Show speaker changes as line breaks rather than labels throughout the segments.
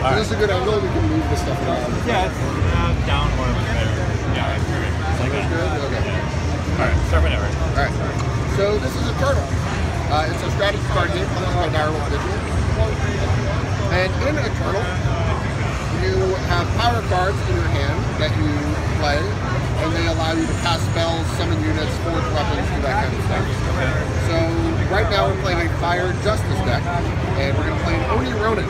All
this is a good angle. We can move this stuff around.
Yeah, it's uh, down more much better. Yeah, that's perfect. Just like that.
good. Okay.
All right, start whenever.
All right. So this is Eternal. Uh, it's a strategy card game published by Dire Wolf Digital. And in Eternal, you have power cards in your hand that you play, and they allow you to cast spells, summon units, forge weapons, do that kind of stuff. So right now we're playing a Fire Justice deck, and we're going to play an Oni Ronin.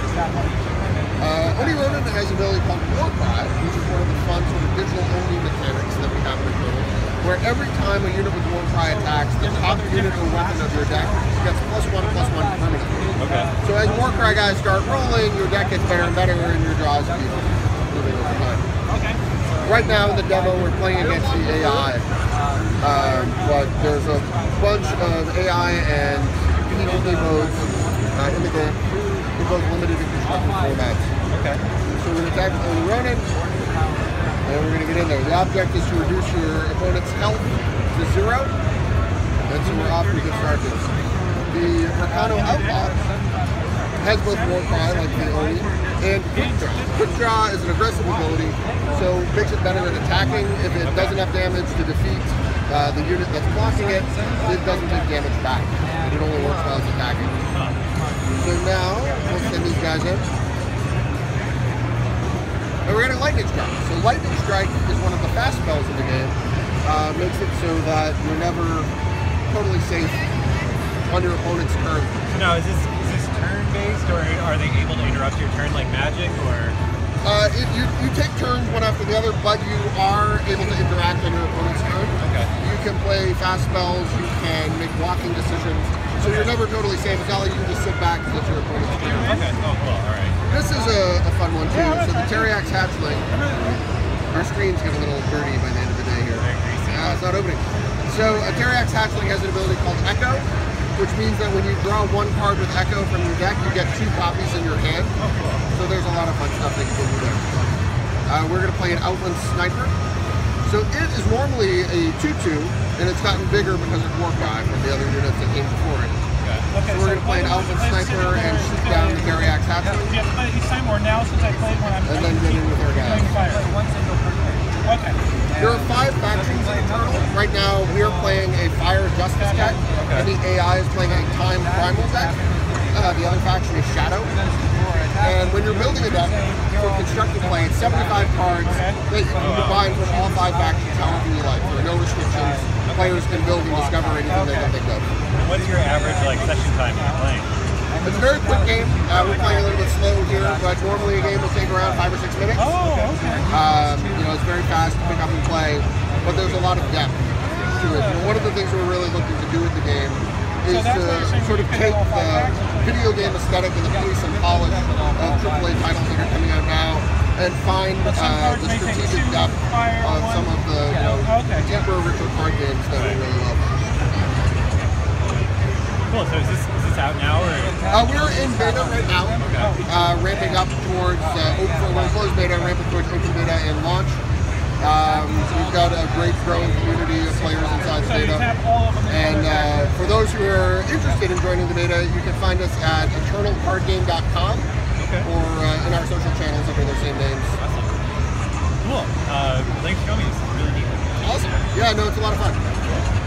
Uh, Oni Ronin has an ability called Warcry, which is one of the fun sort of digital Oni mechanics that we have in Eternal, where every time a unit with Warcry attacks, the top unit or weapon of your deck gets plus one, plus one permanently.
Okay.
So as Warcry guys start rolling, your deck gets better and better, and your draws keep moving over time.
Okay.
Right now in the demo, we're playing against the AI, um, but there's a bunch of AI and PvP modes uh, in the game both limited and constructed formats.
Okay.
So we're going to attack Oni Ronin, and we're going to get in there. The object is to reduce your opponent's health to zero, and so we're off to a good start this. The Rakano Outlaw has both Warcry, like the Oni, and Quick Draw. Quick Draw is an aggressive ability, so makes it better at attacking. If it doesn't have damage to defeat uh, the unit that's blocking it, it doesn't take damage back. And it only works while it's attacking. Guys in. And we're getting Lightning Strike. So Lightning Strike is one of the fast spells in the game. Uh, makes it so that you're never totally safe on your opponent's turn.
Now, is this is this turn based, or are they able to interrupt your turn like magic, or?
Uh, it, you, you take turns one after the other, but you are able to interact on your opponent's turn.
Okay.
You can play fast spells, you can make blocking decisions, so you're never totally safe. It's not like you can just sit back because it's your opponent's turn.
Okay. Oh, cool. All right.
This is a, a fun one too. So the Teriax Hatchling, our screens get a little dirty by the end of the day here. Uh, it's not opening. So a Teriax Hatchling has an ability called Echo, which means that when you draw one card with Echo from your deck, you get two copies in your hand. So there's a lot of fun stuff that you can do there. Uh, we're going to play an Outland Sniper. So it is normally a 2-2, and it's gotten bigger because of Warcry from the other units that came before it.
Okay.
So we're going to play an Outland Sniper and shoot down the Teriax Hatchling,
Do you have to play it each time or now since I played when I'm
and then get in with our guys.
fire? Okay.
There are five factions in Eternal. Right now, we are playing a Fire Justice deck, and the AI is playing a Time Primal deck. Uh, the other faction is Shadow. And when you're building a deck for constructed play, it's 75 cards that you can combine from all five factions however you like. There are no restrictions. Players can build and discover anything they can think of.
What is your average like session time you're playing?
It's a very quick game. Uh, we're playing a little bit slow here, but normally a game will take around five or six minutes.
Oh, okay.
Um, you know, it's very fast to pick up and play, but there's a lot of depth to it. And one of the things we're really looking to do with the game is
that's why you're saying
to sort of take the video game aesthetic and the pace and polish of AAA titles that are coming out now and find uh, the strategic depth of some of the you know,
Okay.
deeper, richer card games that we really love.
Cool. So is this is this out now or?
Uh, we're in beta right now, uh, ramping up towards uh, open, we're in closed beta, ramping towards open beta and launch. Um, we've got a great growing community of players inside the
So you
beta. For those who are interested in joining the beta, you can find us at eternalcardgame.com
Okay.
or uh, in our social channels under those same names.
Cool. Uh, thanks for this. It's really neat.
Awesome. Yeah, no, it's a lot of fun.